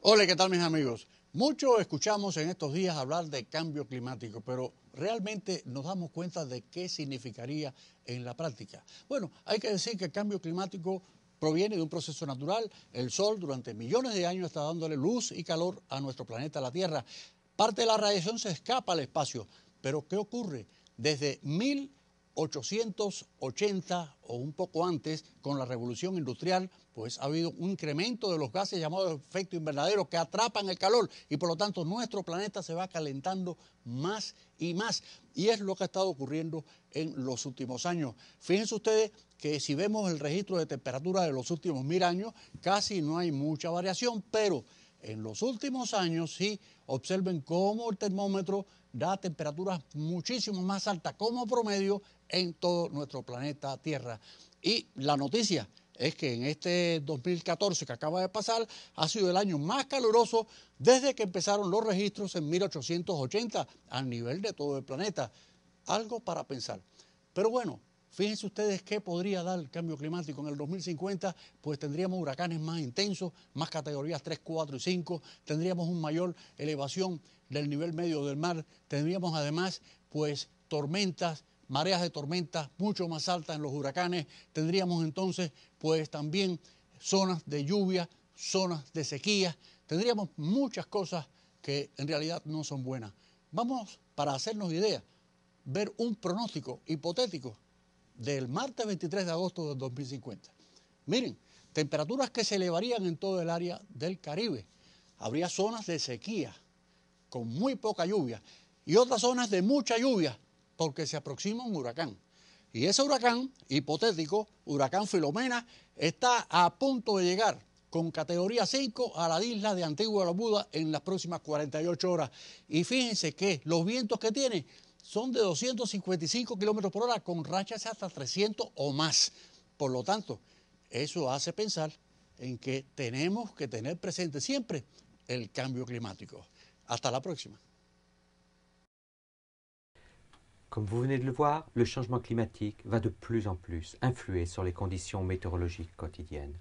Hola, ¿qué tal mis amigos? Mucho escuchamos en estos días hablar de cambio climático, pero realmente nos damos cuenta de qué significaría en la práctica. Bueno, hay que decir que el cambio climático proviene de un proceso natural. El Sol durante millones de años está dándole luz y calor a nuestro planeta, la Tierra. Parte de la radiación se escapa al espacio, pero ¿qué ocurre? Desde mil 880 o un poco antes, con la revolución industrial, pues ha habido un incremento de los gases llamados efecto invernadero que atrapan el calor y por lo tanto nuestro planeta se va calentando más y más. Y es lo que ha estado ocurriendo en los últimos años. Fíjense ustedes que si vemos el registro de temperatura de los últimos mil años, casi no hay mucha variación, pero en los últimos años sí observen cómo el termómetro da temperaturas muchísimo más altas como promedio en todo nuestro planeta Tierra. Y la noticia es que en este 2014 que acaba de pasar ha sido el año más caluroso desde que empezaron los registros en 1880 a nivel de todo el planeta. Algo para pensar. Pero bueno, Fíjense ustedes qué podría dar el cambio climático en el 2050, pues tendríamos huracanes más intensos, más categorías 3, 4 y 5, tendríamos una mayor elevación del nivel medio del mar, tendríamos además pues tormentas, mareas de tormentas mucho más altas en los huracanes, tendríamos entonces pues también zonas de lluvia, zonas de sequía, tendríamos muchas cosas que en realidad no son buenas. Vamos, para hacernos idea, ver un pronóstico hipotético del martes 23 de agosto del 2050. Miren, temperaturas que se elevarían en todo el área del Caribe. Habría zonas de sequía, con muy poca lluvia, y otras zonas de mucha lluvia, porque se aproxima un huracán. Y ese huracán, hipotético, huracán Filomena, está a punto de llegar con categoría 5 a la isla de Antigua Barbuda en las próximas 48 horas. Y fíjense que los vientos que tiene son de 255 kilómetros por hora con rachas hasta 300 o más. Por lo tanto, eso hace pensar en que tenemos que tener presente siempre el cambio climático. Hasta la próxima. Comme vous venez de le voir, le changement climatique va de plus en plus influer sur les conditions météorologiques quotidiennes.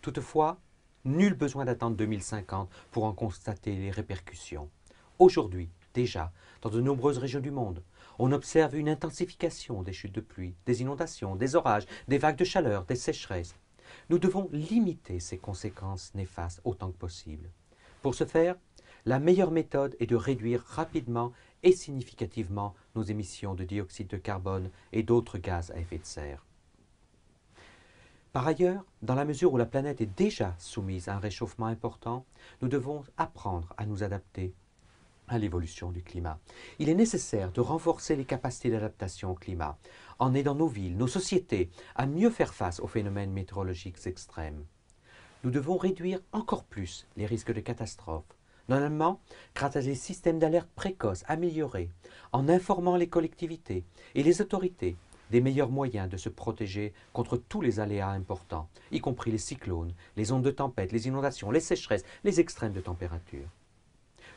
Toutefois, nul besoin d'attendre 2050 pour en constater les répercussions. Aujourd'hui, déjà, dans de nombreuses régions du monde, on observe une intensification des chutes de pluie, des inondations, des orages, des vagues de chaleur, des sécheresses. Nous devons limiter ces conséquences néfastes autant que possible. Pour ce faire, la meilleure méthode est de réduire rapidement et significativement nos émissions de dioxyde de carbone et d'autres gaz à effet de serre. Par ailleurs, dans la mesure où la planète est déjà soumise à un réchauffement important, nous devons apprendre à nous adapter à l'évolution du climat. Il est nécessaire de renforcer les capacités d'adaptation au climat en aidant nos villes, nos sociétés à mieux faire face aux phénomènes météorologiques extrêmes. Nous devons réduire encore plus les risques de catastrophes, notamment grâce à des systèmes d'alerte précoces améliorés, en informant les collectivités et les autorités des meilleurs moyens de se protéger contre tous les aléas importants, y compris les cyclones, les ondes de tempête, les inondations, les sécheresses, les extrêmes de température.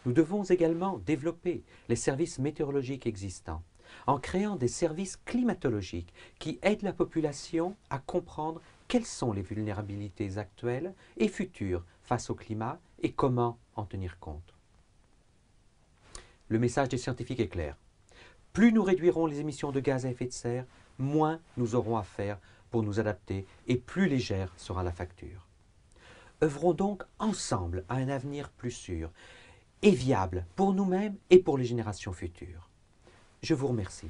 Nous devons également développer les services météorologiques existants en créant des services climatologiques qui aident la population à comprendre quelles sont les vulnérabilités actuelles et futures face au climat et comment en tenir compte. Le message des scientifiques est clair. Plus nous réduirons les émissions de gaz à effet de serre, moins nous aurons à faire pour nous adapter et plus légère sera la facture. Œuvrons donc ensemble à un avenir plus sûr et viable pour nous-mêmes et pour les générations futures. Je vous remercie.